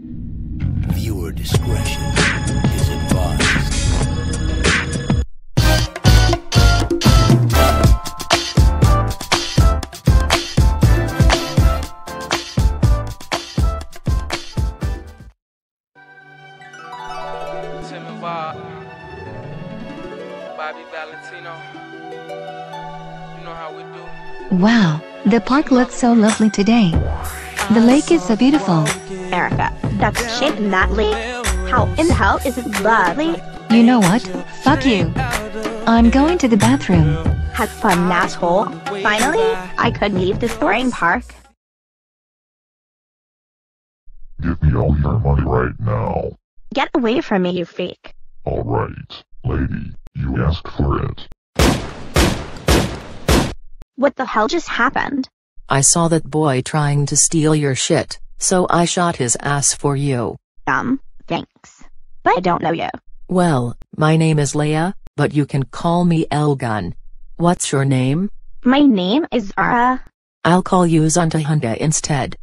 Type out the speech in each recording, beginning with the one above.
Viewer discretion is advised. Tim and Bob, Bobby Valentino. You know how we do. Wow, the park looks so lovely today. The lake is so beautiful. Erika, that's shit in that lake. How in the hell is it lovely? You know what? Fuck you. I'm going to the bathroom. Have fun, asshole. Finally, I could leave this boring park. Give me all your money right now. Get away from me, you freak. Alright, lady, you asked for it. What the hell just happened? I saw that boy trying to steal your shit, so I shot his ass for you. Um, thanks. But I don't know you. Well, my name is Leia, but you can call me Elgun. What's your name? My name is Zara. I'll call you Zuntahunda instead.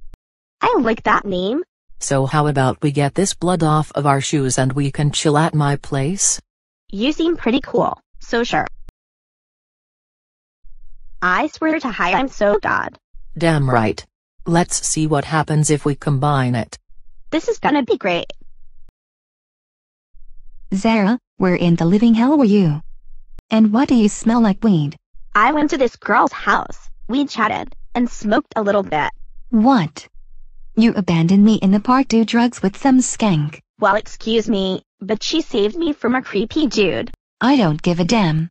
I like that name. So how about we get this blood off of our shoes and we can chill at my place? You seem pretty cool, so sure. I swear to high I'm so god. Damn right. Let's see what happens if we combine it. This is gonna be great. Zara, where in the living hell were you? And why do you smell like weed? I went to this girl's house. We chatted and smoked a little bit. What? You abandoned me in the park do drugs with some skank. Well, excuse me, but she saved me from a creepy dude. I don't give a damn.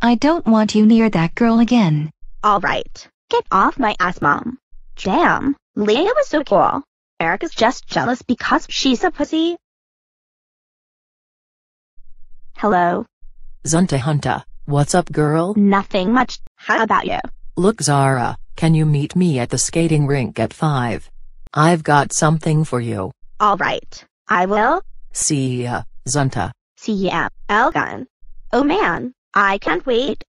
I don't want you near that girl again. Alright, get off my ass, mom. Damn, Leia was so cool. Erika's just jealous because she's a pussy. Hello, Zuntahunta, what's up girl? nothing much. How about you? Look Zara, can you meet me at the skating rink at 5? I've got something for you. Alright, I will. See ya, Zunta. See ya, Elgon. Oh man, I can't wait.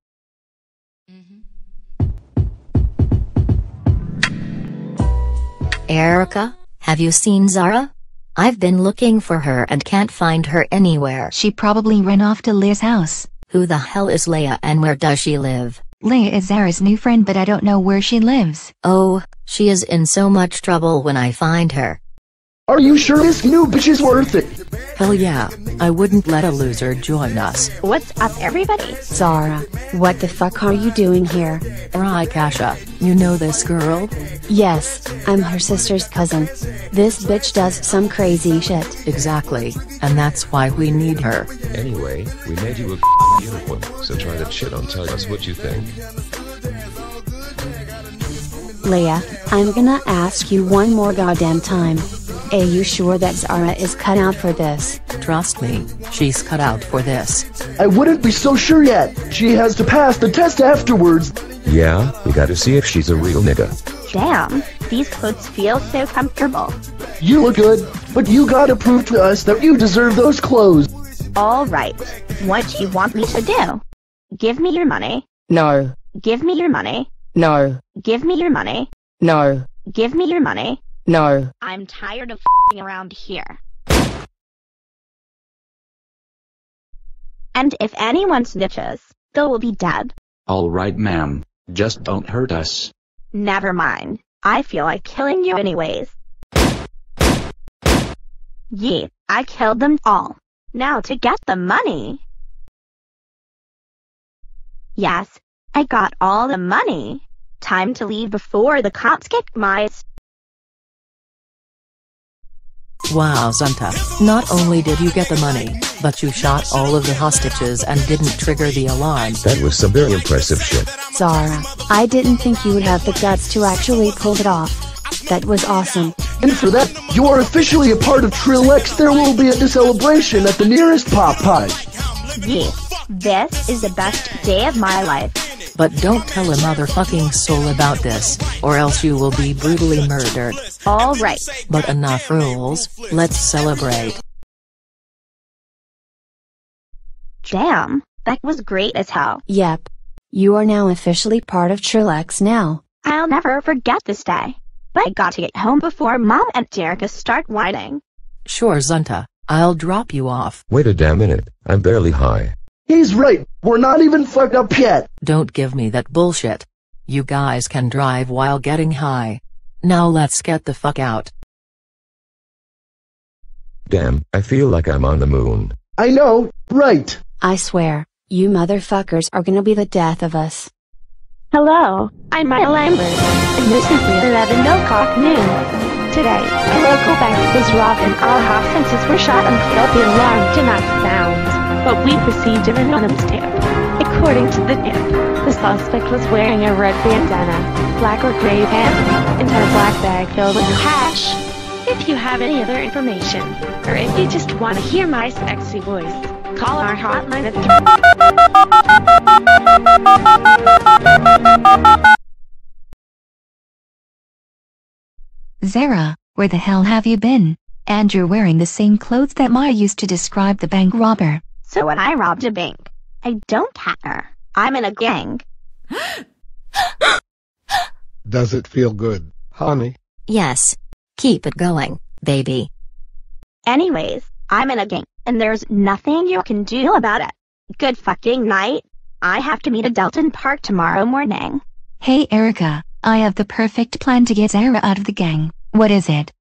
Erika, have you seen Zara? I've been looking for her and can't find her anywhere. She probably ran off to Leah's house. Who the hell is Leia and where does she live? Leah is Zara's new friend but I don't know where she lives. Oh, she is in so much trouble when I find her. Are you sure this new bitch is worth it? Hell yeah, I wouldn't let a loser join us. What's up, everybody? Zara, what the fuck are you doing here? Right Kasha, you know this girl? Yes, I'm her sister's cousin. This bitch does some crazy shit. Exactly, and that's why we need her. Anyway, we made you a unicorn, so try that shit on tell us what you think. Leia, I'm gonna ask you one more goddamn time. Are you sure that Zara is cut out for this? Trust me, she's cut out for this. I wouldn't be so sure yet. She has to pass the test afterwards. Yeah, we gotta see if she's a real nigga. Damn, these clothes feel so comfortable. You look good, but you gotta prove to us that you deserve those clothes. Alright, what do you want me to do? Give me your money. No, Give me your money. no, Give me your money. no, Give me your money. No. I'm tired of fing around here. And if anyone snitches, they will be dead. All right, ma'am. Just don't hurt us. Never mind. I feel like killing you anyways. Yeet, I killed them all. Now to get the money. Yes, I got all the money. Time to leave before the cops get my s- Wow Zunta, not only did you get the money, but you shot all of the hostages and didn't trigger the alarm. That was some very impressive shit. Zara, I didn't think you would have the guts to actually pull it off. That was awesome. And for that, you are officially a part of Trill X. There will be a celebration at the nearest Pop Pie. Yeet, this is the best day of my life. But don't tell a motherfucking soul about this, or else you will be brutally murdered. Alright, But enough rules, let's celebrate. damn, that was great as hell. Yep. You are now officially part of Trilex now. I'll never forget this day. but I got to get home before Mom and Jerica start whining. Sure Zunta, I'll drop you off. Wait a damn minute, I'm barely high. He's right. We're not even fucked up yet. Don't give me that bullshit. You guys can drive while getting high. Now let's get the fuck out. Damn, I feel like I'm on the moon. I know, right. I swear, you motherfuckers are gonna be the death of us. Hello, I'm Maya Lambert, and this is the 11 o'clock noon. Today, a local bank was robbed and all hostages were shot until the alarm did not sound, but we received an anonymous tip. According to the tip, the suspect was wearing a red bandana, black or gray pants, and had a black bag filled with cash. If you have any other information, or if you just want to hear my sexy voice, call our hotline at Zara, where the hell have you been? And you're wearing the same clothes that Maya used to describe the bank robber. So when I robbed a bank, I don't have her. I'm in a gang. Does it feel good, honey? Yes. Keep it going, baby. Anyways, I'm in a gang, and there's nothing you can do about it. Good fucking night. I have to meet at Delton Park tomorrow morning. Hey Erika, I have the perfect plan to get Zara out of the gang. What is it?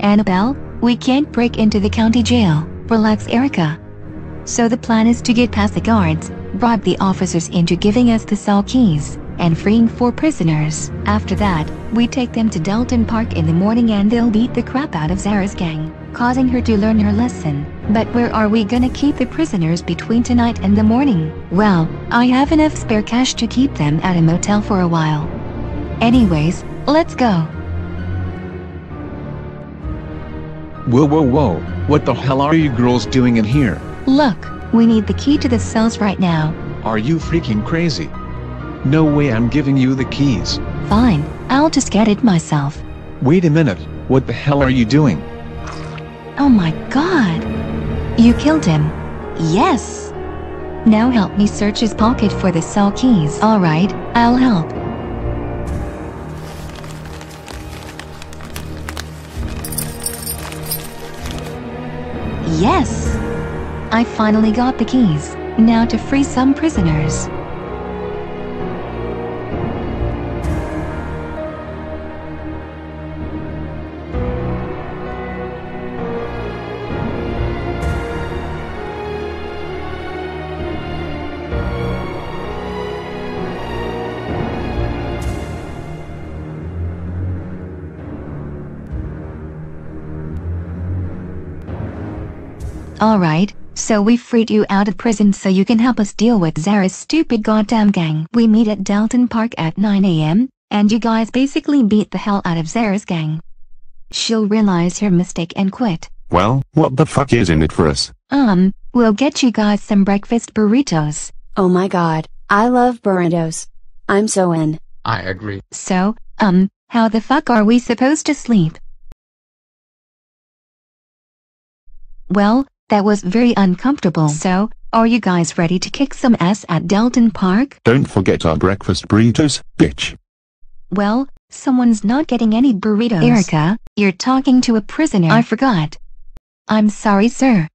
Annabelle, we can't break into the county jail. Relax Erika. So the plan is to get past the guards, bribe the officers into giving us the cell keys, and freeing four prisoners. After that, we take them to Delton Park in the morning and they'll beat the crap out of Zara's gang, causing her to learn her lesson. But where are we gonna keep the prisoners between tonight and the morning? Well, I have enough spare cash to keep them at a motel for a while. Anyways, let's go. Whoa whoa whoa, what the hell are you girls doing in here? Look, we need the key to the cells right now. Are you freaking crazy? No way I'm giving you the keys. Fine, I'll just get it myself. Wait a minute, what the hell are you doing? Oh my god. You killed him. Yes. Now help me search his pocket for the cell keys. Alright, I'll help. Yes! I finally got the keys. Now to free some prisoners. Alright, so we freed you out of prison so you can help us deal with Zara's stupid goddamn gang. We meet at Dalton Park at 9 a.m., and you guys basically beat the hell out of Zara's gang. She'll realize her mistake and quit. Well, what the fuck is in it for us? Um, we'll get you guys some breakfast burritos. Oh my god, I love burritos. I'm so in. I agree. So, um, how the fuck are we supposed to sleep? Well, that was very uncomfortable. So, are you guys ready to kick some ass at Delton Park? Don't forget our breakfast burritos, bitch. Well, someone's not getting any burritos. Erika, you're talking to a prisoner. I forgot. I'm sorry, sir.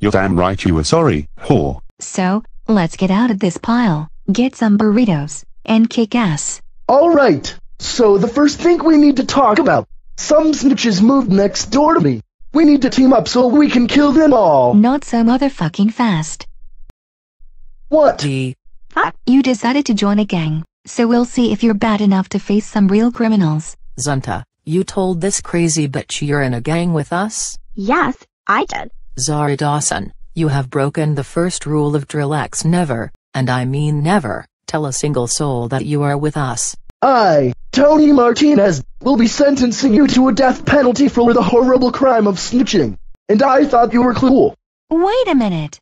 You're damn right you were sorry, whore. So, let's get out of this pile, get some burritos, and kick ass. Alright, so the first thing we need to talk about. Some snitches moved next door to me. We need to team up so we can kill them all. Not so motherfucking fast. What? Fuck. Ah, you decided to join a gang, so we'll see if you're bad enough to face some real criminals. Zunta, you told this crazy bitch you're in a gang with us? Yes, I did. Zara Dawson, you have broken the first rule of Drill X never, and I mean never, tell a single soul that you are with us. I, Tony Martinez, will be sentencing you to a death penalty for the horrible crime of snitching. And I thought you were cool. Wait a minute.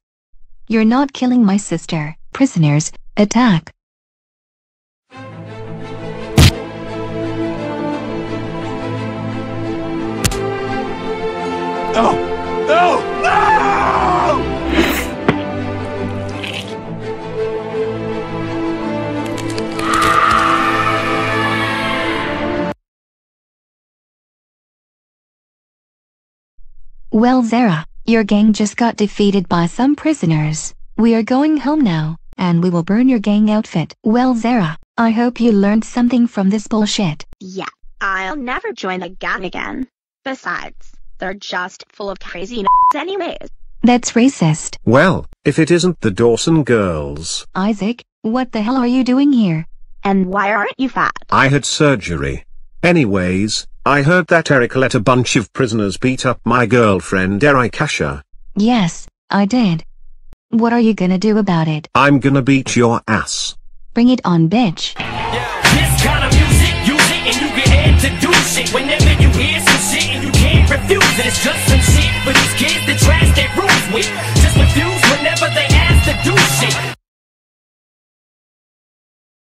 You're not killing my sister. Prisoners, attack. No! No! No! Well, Zara, your gang just got defeated by some prisoners. We are going home now, and we will burn your gang outfit. Well, Zara, I hope you learned something from this bullshit. Yeah, I'll never join a gang again. Besides, they're just full of crazy n***s anyways. That's racist. Well, if it isn't the Dawson girls. Isaac, what the hell are you doing here? And why aren't you fat? I had surgery. Anyways, I heard that Eric let a bunch of prisoners beat up my girlfriend Erikasha. Yes, I did. What are you gonna do about it? I'm gonna beat your ass. Bring it on, bitch. This